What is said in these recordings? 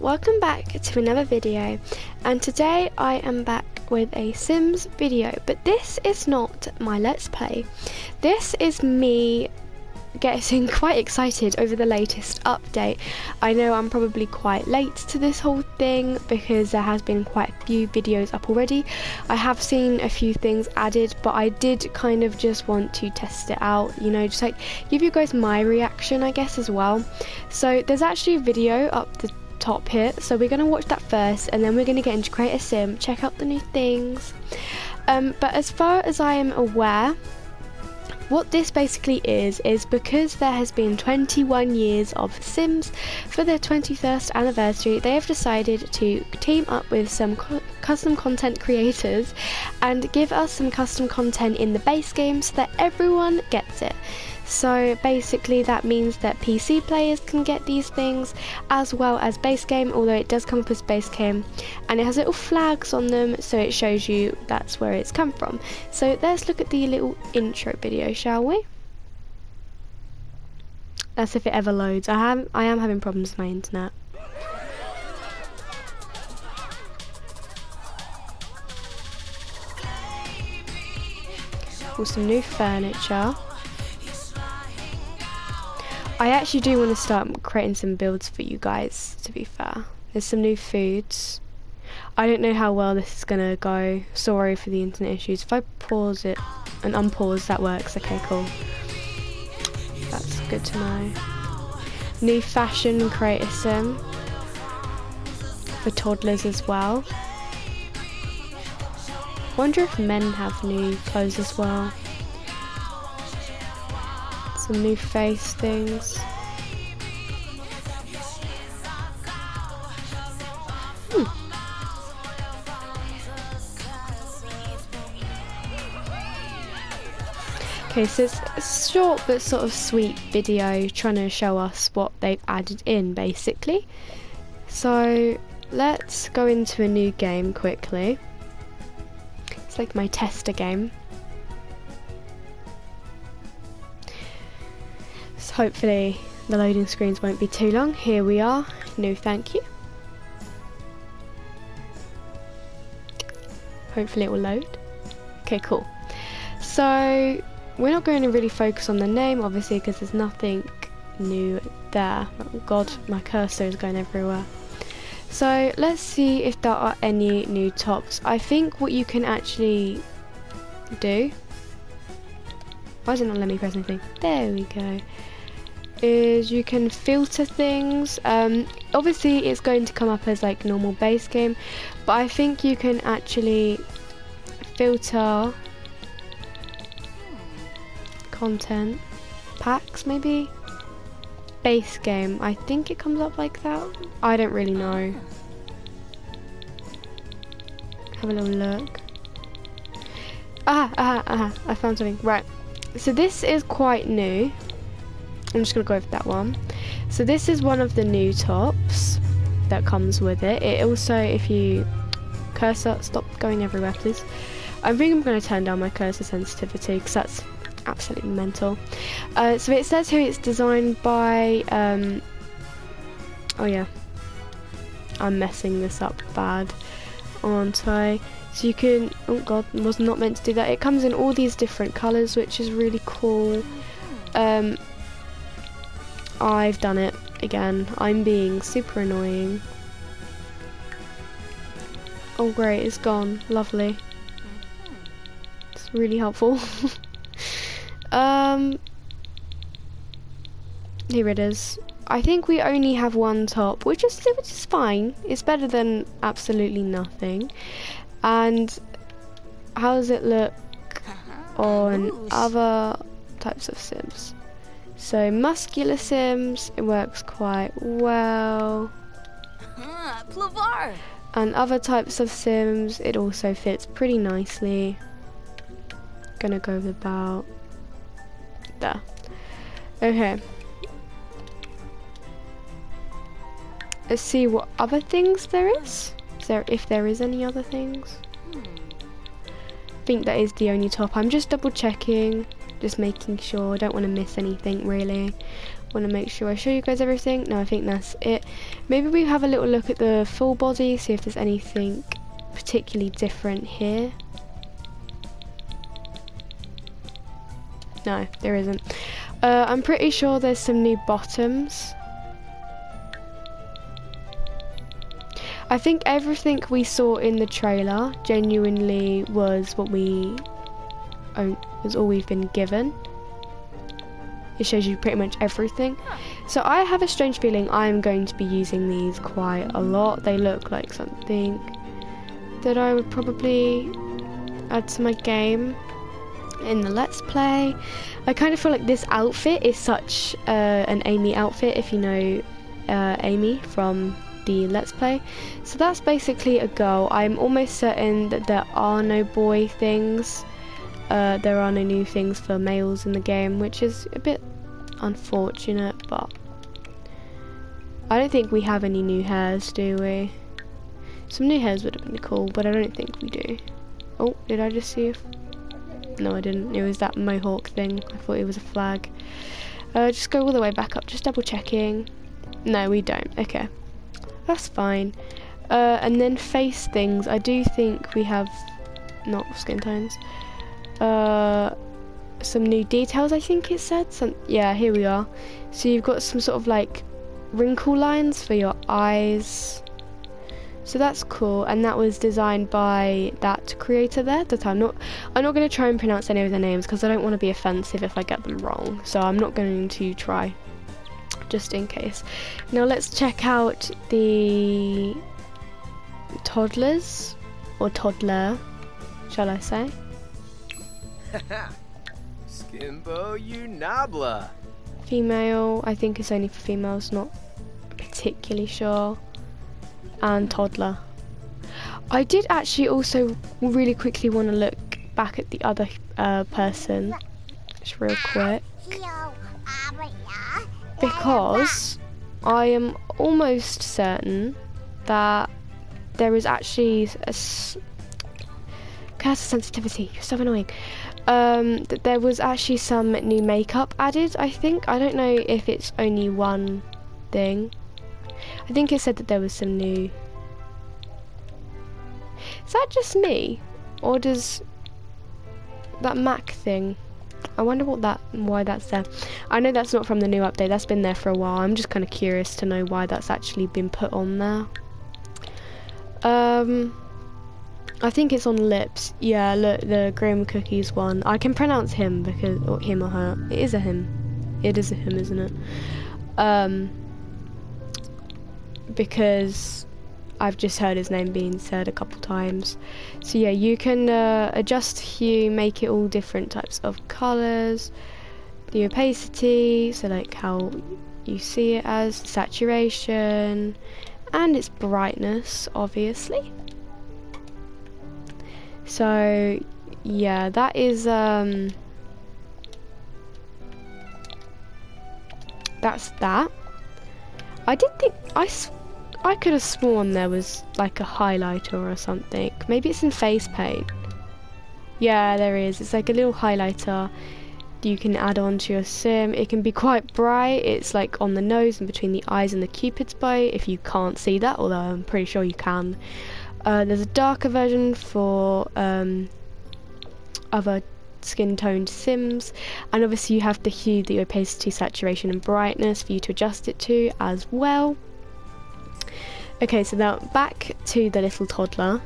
welcome back to another video and today I am back with a Sims video but this is not my let's play. This is me getting quite excited over the latest update. I know I'm probably quite late to this whole thing because there has been quite a few videos up already. I have seen a few things added but I did kind of just want to test it out you know just like give you guys my reaction I guess as well. So there's actually a video up the top here. So we're going to watch that first and then we're going to get into create a sim check out the new things. Um, but as far as I am aware what this basically is is because there has been 21 years of Sims for their 21st anniversary they have decided to team up with some co custom content creators and give us some custom content in the base game so that everyone gets it so basically that means that PC players can get these things as well as base game, although it does come up as base game and it has little flags on them so it shows you that's where it's come from. So let's look at the little intro video, shall we? That's if it ever loads. I have I am having problems with my internet. With some new furniture. I actually do want to start creating some builds for you guys, to be fair. There's some new foods. I don't know how well this is going to go. Sorry for the internet issues. If I pause it and unpause, that works. Okay, cool. That's good to know. New fashion create a sim for toddlers as well. Wonder if men have new clothes as well some new face things. Hmm. Okay, so it's a short but sort of sweet video trying to show us what they've added in basically. So let's go into a new game quickly. It's like my tester game. Hopefully the loading screens won't be too long. Here we are. No thank you. Hopefully it will load. Okay, cool. So we're not going to really focus on the name, obviously, because there's nothing new there. Oh God, my cursor is going everywhere. So let's see if there are any new tops. I think what you can actually do. Why does it not let me press anything? There we go is you can filter things. Um, obviously it's going to come up as like normal base game, but I think you can actually filter content packs maybe? Base game. I think it comes up like that. I don't really know. Have a little look. Ah ah ah I found something. Right. So this is quite new I'm just going to go over that one. So this is one of the new tops that comes with it. It also, if you cursor, stop going everywhere please. I think I'm going to turn down my cursor sensitivity because that's absolutely mental. Uh, so it says here it's designed by, um, oh yeah, I'm messing this up bad, aren't I? So you can, oh god, was not meant to do that. It comes in all these different colours, which is really cool. Um, I've done it again. I'm being super annoying. Oh great, it's gone. Lovely. It's really helpful. um, here it is. I think we only have one top, which is which is fine. It's better than absolutely nothing. And how does it look on other types of Sims? So muscular sims, it works quite well. Ah, and other types of sims, it also fits pretty nicely. Gonna go with about there. Okay. Let's see what other things there is. Is there if there is any other things? Hmm. I think that is the only top. I'm just double checking just making sure I don't want to miss anything really Want to make sure I show you guys everything. No, I think that's it. Maybe we have a little look at the full body, see if there's anything particularly different here. No, there isn't. Uh, I'm pretty sure there's some new bottoms. I think everything we saw in the trailer genuinely was what we was all we've been given. It shows you pretty much everything. So I have a strange feeling I'm going to be using these quite a lot. They look like something that I would probably add to my game in the Let's Play. I kind of feel like this outfit is such uh, an Amy outfit, if you know uh, Amy from the Let's Play. So that's basically a girl. I'm almost certain that there are no boy things uh, there are no new things for males in the game, which is a bit unfortunate, but I don't think we have any new hairs, do we? Some new hairs would have been cool, but I don't think we do. Oh, did I just see if... No, I didn't. It was that mohawk thing. I thought it was a flag. Uh, just go all the way back up, just double checking. No, we don't. Okay. That's fine. Uh, and then face things. I do think we have... Not skin tones uh, some new details, I think it said. Some, yeah, here we are. So you've got some sort of like wrinkle lines for your eyes. So that's cool, and that was designed by that creator there. That I'm not, I'm not going to try and pronounce any of their names because I don't want to be offensive if I get them wrong. So I'm not going to try, just in case. Now let's check out the toddlers or toddler, shall I say? Skimbo Unabla. Female, I think it's only for females, not particularly sure. And toddler. I did actually also really quickly want to look back at the other uh, person, just real quick. Because I am almost certain that there is actually a cursor sensitivity. You're so annoying um, that there was actually some new makeup added, I think. I don't know if it's only one thing. I think it said that there was some new... Is that just me? Or does that Mac thing... I wonder what that, why that's there. I know that's not from the new update, that's been there for a while. I'm just kind of curious to know why that's actually been put on there. Um, I think it's on lips. Yeah, look, the Grimcookies one. I can pronounce him because, or him or her. It is a him. It is a him, isn't it? Um, because I've just heard his name being said a couple times. So yeah, you can uh, adjust hue, make it all different types of colours, the opacity, so like how you see it as, saturation, and its brightness, obviously. So, yeah, that is, um, that's that. I did think, I, I could have sworn there was like a highlighter or something. Maybe it's in face paint. Yeah, there is. It's like a little highlighter you can add on to your sim. It can be quite bright. It's like on the nose and between the eyes and the cupid's bow if you can't see that, although I'm pretty sure you can. Uh, there's a darker version for um, other skin toned sims and obviously you have the hue, the opacity, saturation and brightness for you to adjust it to as well. Okay, so now back to the little toddler.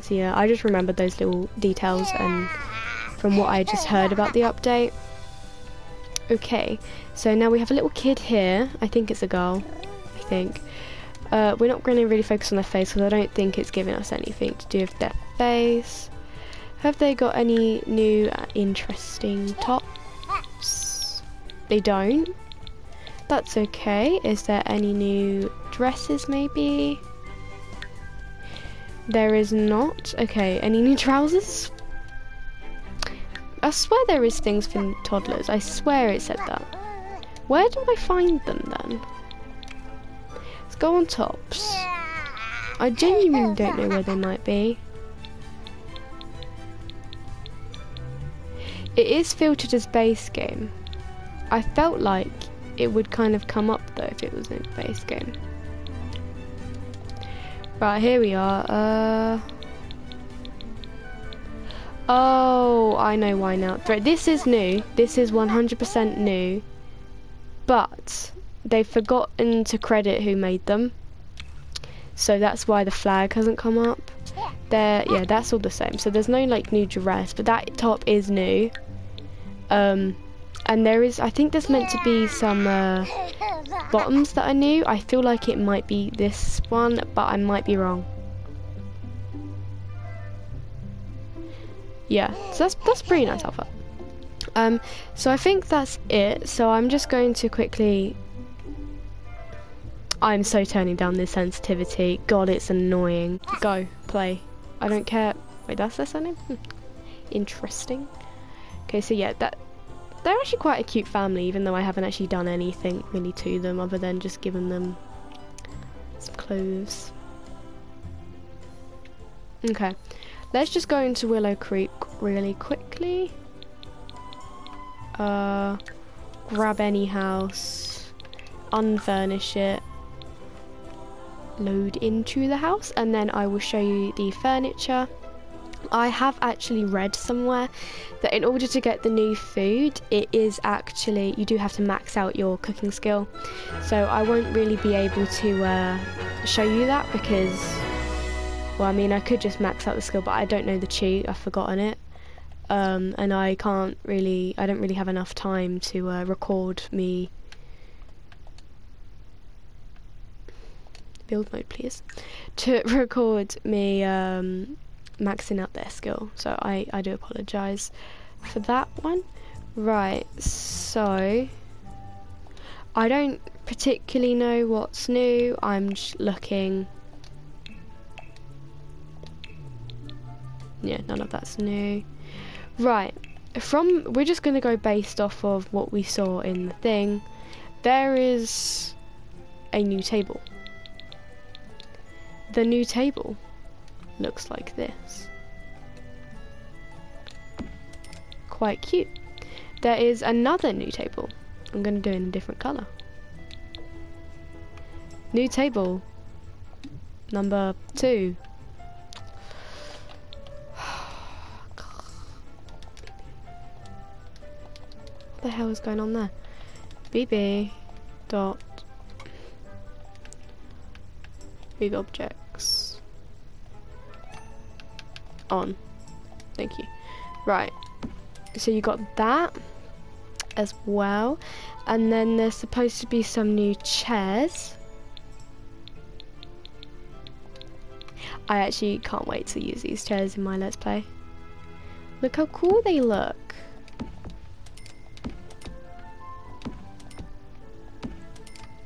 So yeah, I just remembered those little details and from what I just heard about the update. Okay, so now we have a little kid here. I think it's a girl. I think. Uh, we're not going to really focus on their face because I don't think it's giving us anything to do with their face. Have they got any new uh, interesting tops? They don't. That's okay. Is there any new dresses maybe? There is not. Okay, any new trousers? I swear there is things for toddlers. I swear it said that. Where do I find them then? Go on tops. I genuinely don't know where they might be. It is filtered as base game. I felt like it would kind of come up though if it was in base game. Right, here we are. Uh... Oh, I know why now. This is new. This is 100% new. But they've forgotten to credit who made them. So that's why the flag hasn't come up. There, yeah, that's all the same. So there's no like new dress, but that top is new. Um, and there is, I think there's meant to be some uh, bottoms that are new. I feel like it might be this one, but I might be wrong. Yeah, so that's that's pretty nice outfit. Um, so I think that's it. So I'm just going to quickly. I'm so turning down this sensitivity. God, it's annoying. Go play. I don't care. Wait, that's their surname. Hmm. Interesting. Okay, so yeah, that they're actually quite a cute family, even though I haven't actually done anything really to them other than just given them some clothes. Okay, let's just go into Willow Creek really quickly. Uh, grab any house, unfurnish it, load into the house, and then I will show you the furniture I have actually read somewhere that in order to get the new food, it is actually, you do have to max out your cooking skill. So I won't really be able to uh, show you that because, well, I mean, I could just max out the skill, but I don't know the cheat, I've forgotten it. Um, and I can't really, I don't really have enough time to uh, record me. Build mode, please. To record me um, maxing out their skill. So I, I do apologise for that one. Right, so I don't particularly know what's new. I'm just looking. Yeah, none of that's new. Right, from we're just going to go based off of what we saw in the thing. There is a new table. The new table looks like this. Quite cute. There is another new table. I'm going to do it in a different colour. New table. Number two. what the hell is going on there? BB dot big objects on. Thank you. Right. So you got that as well. And then there's supposed to be some new chairs. I actually can't wait to use these chairs in my Let's Play. Look how cool they look.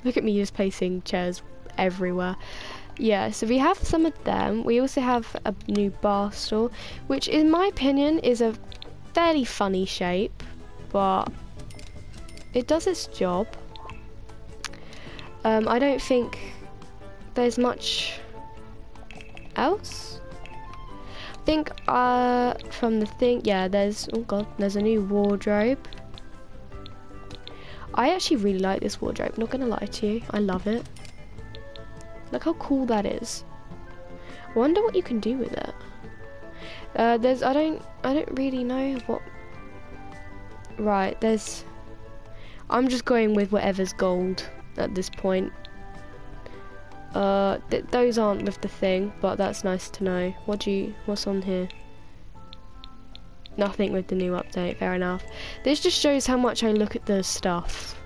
Look at me just placing chairs everywhere. Yeah, so we have some of them. We also have a new bar stool, which in my opinion is a fairly funny shape, but it does its job. Um, I don't think there's much else. I think uh, from the thing, yeah, there's, oh god, there's a new wardrobe. I actually really like this wardrobe, not gonna lie to you, I love it. Look how cool that is. I wonder what you can do with it. Uh, there's, I don't, I don't really know what. Right, there's. I'm just going with whatever's gold at this point. Uh, th those aren't with the thing, but that's nice to know. What do you, what's on here? Nothing with the new update, fair enough. This just shows how much I look at the stuff.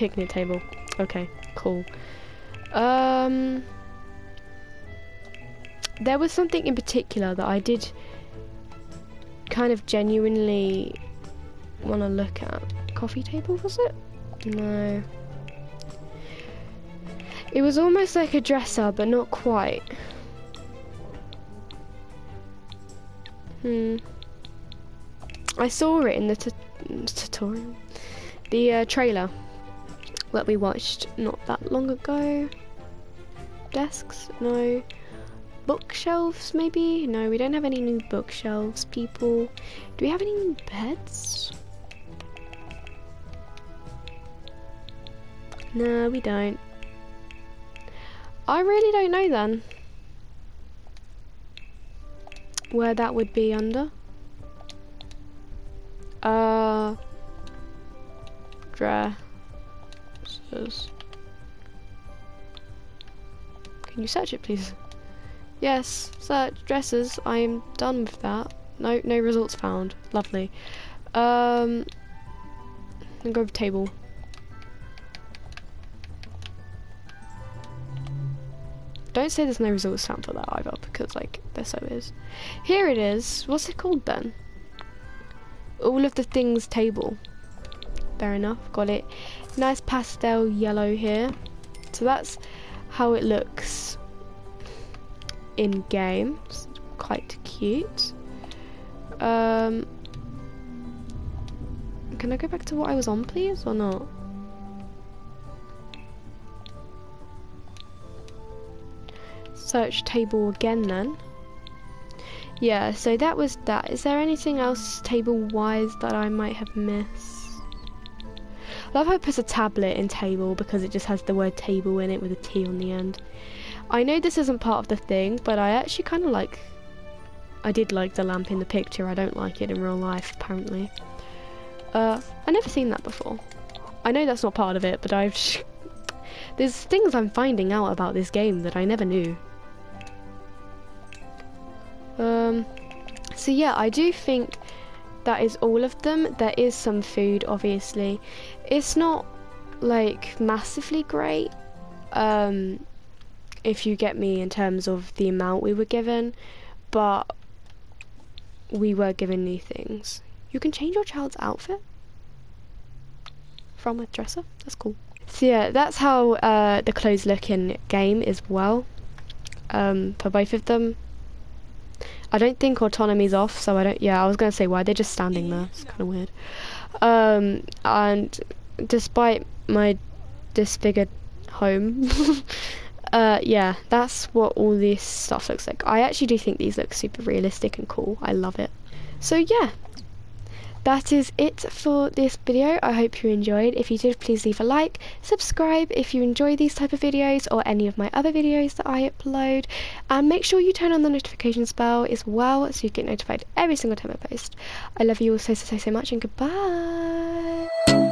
Picnic table. Okay, cool. Um, there was something in particular that I did kind of genuinely want to look at. Coffee table, was it? No. It was almost like a dresser, but not quite. Hmm. I saw it in the tutorial. The uh, trailer that we watched not that long ago. Desks? No. Bookshelves, maybe? No, we don't have any new bookshelves, people. Do we have any new beds? No, we don't. I really don't know then. Where that would be under. Uh... Dress. Can you search it, please? Yes, search dresses. I am done with that. No, no results found. Lovely. Um. And go with table. Don't say there's no results found for that either, because like there so is. Here it is. What's it called then? All of the things table. Fair enough. Got it. Nice pastel yellow here. So that's how it looks in game. Quite cute. Um, can I go back to what I was on, please, or not? Search table again then. Yeah, so that was that. Is there anything else table-wise that I might have missed? I love how it puts a tablet in table because it just has the word table in it with a T on the end. I know this isn't part of the thing, but I actually kind of like... I did like the lamp in the picture, I don't like it in real life, apparently. Uh, i never seen that before. I know that's not part of it, but I've... There's things I'm finding out about this game that I never knew. Um, so yeah, I do think that is all of them. There is some food, obviously. It's not like massively great. Um, if you get me in terms of the amount we were given, but we were given new things. You can change your child's outfit from a dresser. That's cool. So yeah, that's how uh, the clothes look in game as well. Um, for both of them. I don't think autonomy's off, so I don't. Yeah, I was gonna say why they're just standing there. It's kind of weird. Um, and despite my disfigured home, uh, yeah, that's what all this stuff looks like. I actually do think these look super realistic and cool. I love it. So yeah, that is it for this video. I hope you enjoyed. If you did, please leave a like, subscribe if you enjoy these type of videos or any of my other videos that I upload, and make sure you turn on the notifications bell as well so you get notified every single time I post. I love you all so, so, so, so much, and goodbye.